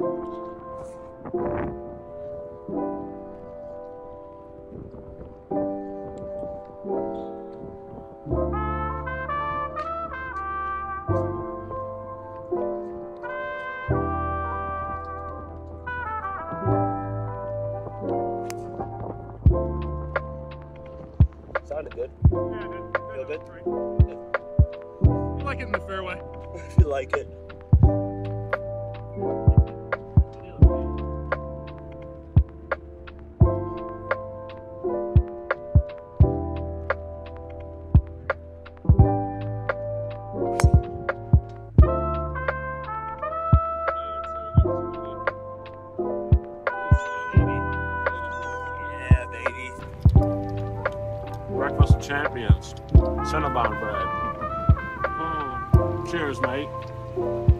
Sounded good. Yeah, dude. Feel good? You like it in the fairway. You like it. Breakfast of Champions. Cinnabon bread. Mm. Cheers, mate.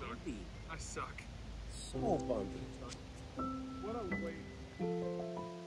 Bumpy. I suck. So bumpy. What a weight.